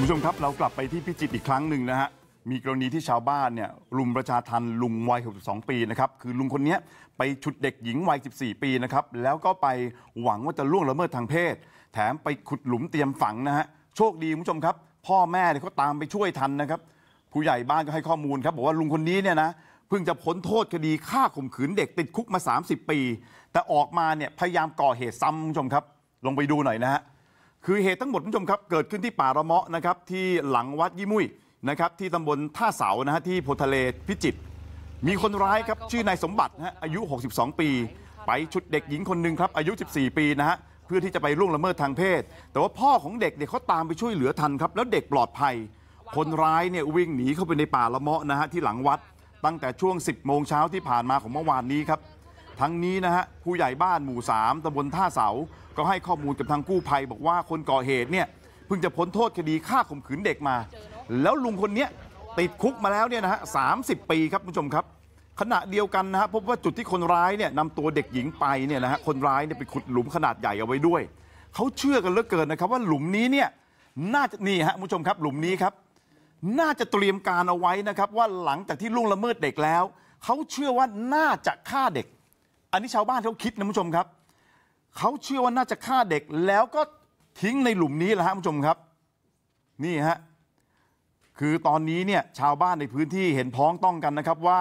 คุณผู้ชมครับเรากลับไปที่พิจิตรอีกครั้งหนึ่งนะฮะมีกรณีที่ชาวบ้านเนี่ยรุมประชาทันลุงวัย 62 ปีนะครับคือลุงคนนี้ไปฉุดเด็กหญิงวัย 14 ปีนะครับแล้วก็ไปหวังว่าจะล่วงละเมิดทางเพศ แถมไปขุดหลุมเตรียมฝังนะฮะโชคดีคุณผู้ชมครับ พ่อแม่เนี่ยเขาตามไปช่วยทันนะครับผู้ใหญ่บ้านก็ให้ข้อมูลครับบอกว่าลุงคนนี้เนี่ยนะเพิ่งจะพ้นโทษคดีฆ่าข่มขืนเด็กติดคุกมา 30 ปี แต่ออกมาเนี่ยพยายามก่อเหตุซ้ำคุณผู้ชมครับลงไปดูหน่อยนะฮะ คือเหตุทั้งหมดคุณผู้ชมครับเกิดขึ้นที่ป่าระเมาะนะครับที่หลังวัดยี่มุยนะครับที่ตำบลท่าเสานะฮะที่โพทะเลพิจิตรมีคนร้ายครับชื่อนายสมบัตินะฮะอายุ 62 ปี ไปชุดเด็กหญิงคนหนึ่งครับอายุ 14 ปีนะฮะเพื่อที่จะไปล่วงละเมิดทางเพศ แต่ว่าพ่อของเด็กเนี่ยเขาตามไปช่วยเหลือทันครับแล้วเด็กปลอดภัย คนร้ายเนี่ยวิ่งหนีเข้าไปในป่าละเมาะนะฮะที่หลังวัดตั้งแต่ช่วง 10 โมงเช้าที่ผ่านมาของเมื่อวานนี้ครับ ทั้งนี้นะฮะผู้ใหญ่บ้านหมู่3ตำบลท่าเสา ก็ให้ข้อมูลกับทางกู้ภัย บอกว่าคนก่อเหตุเนี่ยเพิ่งจะพ้นโทษคดีฆ่าข่มขืนเด็กมา แล้วลุงคนนี้ติดคุกมาแล้วเนี่ยนะฮะสาปีครับคุณผู้ชมครับ ขณะเดียวกันนะฮะพบว่าจุดที่คนร้ายเนี่ยนำตัวเด็กหญิงไปเนี่ยนะฮะคนร้ายเนี่ยไปขุดหลุมขนาดใหญ่เอาไว้ด้วยเขาเชื่อกันเหลือเกินนะครับว่าหลุมนี้เนี่ยน่าจะนี่ฮะคุณผู้ชมครับหลุมนี้ครับ น่าจะเตรียมการเอาไว้นะครับว่าหลังจากที่ล่วงละเมิดเด็กแล้วเขาเชื่อว่าน่าจะฆ่าเด็ก อันนี้ชาวบ้านเขาคิดนะคุณผู้ชมครับเขาเชื่อว่าน่าจะฆ่าเด็กแล้วก็ทิ้งในหลุมนี้แหละฮะคุณผู้ชมครับ นี่ฮะคือตอนนี้เนี่ยชาวบ้านในพื้นที่เห็นพ้องต้องกันนะครับว่า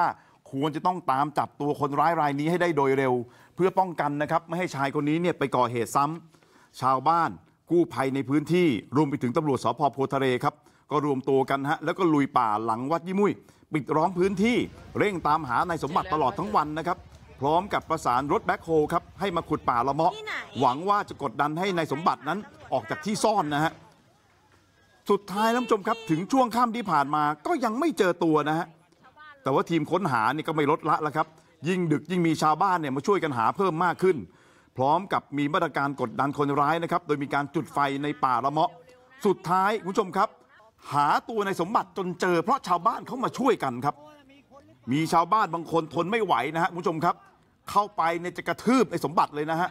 ควรจะต้องตามจับตัวคนร้ายรายนี้ให้ได้โดยเร็ว เพื่อป้องกันนะครับไม่ให้ชายคนนี้เนี่ยไปก่อเหตุซ้ำชาวบ้านกู้ภัยในพื้นที่รวมไปถึงตำรวจสพโพทะเลครับก็รวมตัวกันฮะแล้วก็ลุยป่าหลังวัดยี่มุ้ยปิดล้อมพื้นที่เร่งตามหานายสมบัติตลอดทั้งวันนะครับ พร้อมกับประสานรถแบ็คโฮครับให้มาขุดป่าละเมาะ หวังว่าจะกดดันให้นายสมบัตินั้นออกจากที่ซ่อนนะฮะ สุดท้ายท่านผู้ชมครับถึงช่วงค่ำที่ผ่านมาก็ยังไม่เจอตัวนะฮะ แต่ว่าทีมค้นหานี่ก็ไม่ลดละแล้วครับ ยิ่งดึกยิ่งมีชาวบ้านเนี่ยมาช่วยกันหาเพิ่มมากขึ้น พร้อมกับมีมาตรการกดดันคนร้ายนะครับ โดยมีการจุดไฟในป่าละเมาะ สุดท้ายคุณผู้ชมครับ หาตัวในสมบัติจนเจอ เพราะชาวบ้านเขามาช่วยกันครับ มีชาวบ้านบางคนทนไม่ไหวนะฮะคุณผู้ชมครับ เข้าไปเนี่ยจะกระทืบในสมบัติเลยนะฮะ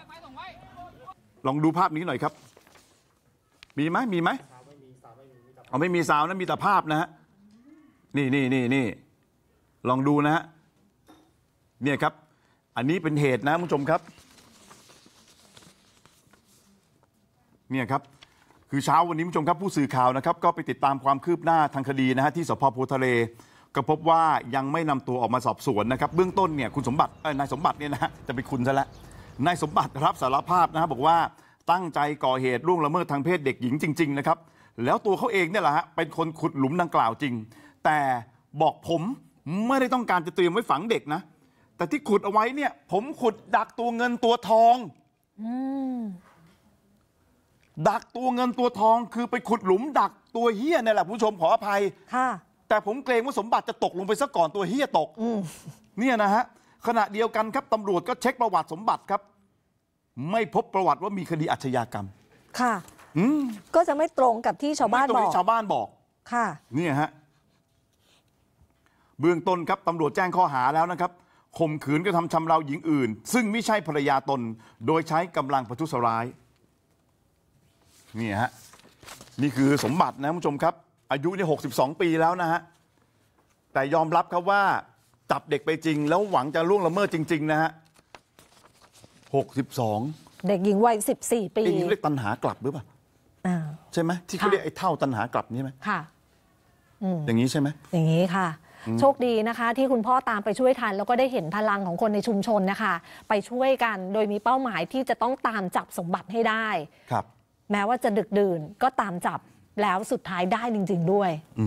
ลองดูภาพนี้หน่อยครับ มีไหมมีไหมเอาไม่มีซาวน์นะมีแต่ภาพนะฮะ นี่นี่นี่นี่ลองดูนะฮะ เนี่ยครับ อันนี้เป็นเหตุนะคุณผู้ชมครับ เนี่ยครับ คือเช้าวันนี้คุณผู้ชมครับผู้สื่อข่าวนะครับ ก็ไปติดตามความคืบหน้าทางคดีนะฮะที่สพโพทะเล ก็พบว่ายังไม่นำตัวออกมาสอบสวนนะครับ เบื้องต้นเนี่ยคุณสมบัติเอ้ยนายสมบัติเนี่ยนะฮะจะไปคุณซะแล้วนายสมบัติรับสารภาพนะฮะบอกว่าตั้งใจก่อเหตุล่วงละเมิดทางเพศเด็กหญิงจริง ๆ นะครับ แล้วตัวเขาเองเนี่ยแหละฮะเป็นคนขุดหลุมดังกล่าวจริง แต่บอกผมไม่ได้ต้องการจะเตรียมไว้ฝังเด็กนะ แต่ที่ขุดเอาไว้เนี่ยผมขุดดักตัวเงินตัวทองดักตัวเงินตัวทองคือไปขุดหลุมดักตัวเฮี้ยเนี่ยแหละผู้ชมขออภัย ค่ะ แต่ผมเกรงว่าสมบัติจะตกลงไปซะก่อนตัวเฮี้ยตกเนี่ยนะฮะขณะเดียวกันครับตำรวจก็เช็คประวัติสมบัติครับ ไม่พบประวัติว่ามีคดีอาชญากรรม ค่ะอืมก็จะไม่ตรงกับที่ชาวบ้านไม่ตรงบอกที่ชาวบ้านบอก ค่ะเนี่ยฮะเบื้องต้นครับตำรวจแจ้งข้อหาแล้วนะครับข่มขืนกระทำชำเราหญิงอื่น ซึ่งไม่ใช่ภรรยาตน โดยใช้กำลังประทุษร้ายนี่ฮะนี่คือสมบัตินะคุณผู้ชมครับ อายุเนี่ยหกสิบสองปีแล้วนะฮะแต่ยอมรับครับว่าจับเด็กไปจริง แล้วหวังจะล่วงละเมิดจริง ๆ นะฮะหกสิบสองเด็กหญิงวัย14ปีไอ้นี่เรียกตันหากลับหรือเปล่าอ่าใช่ไหมที่เขาค่ะเรียกไอ้เท่าตันหากลับนี่ไหมค่ะอย่างนี้ใช่ไหมอย่างนี้ค่ะโชคดีนะคะ ที่คุณพ่อตามไปช่วยทัน แล้วก็ได้เห็นพลังของคนในชุมชนนะคะ ไปช่วยกันโดยมีเป้าหมายที่จะต้องตามจับสมบัติให้ได้ ครับ แม้ว่าจะดึกดื่นก็ตามจับ แล้วสุดท้ายได้จริง ๆ ด้วยอื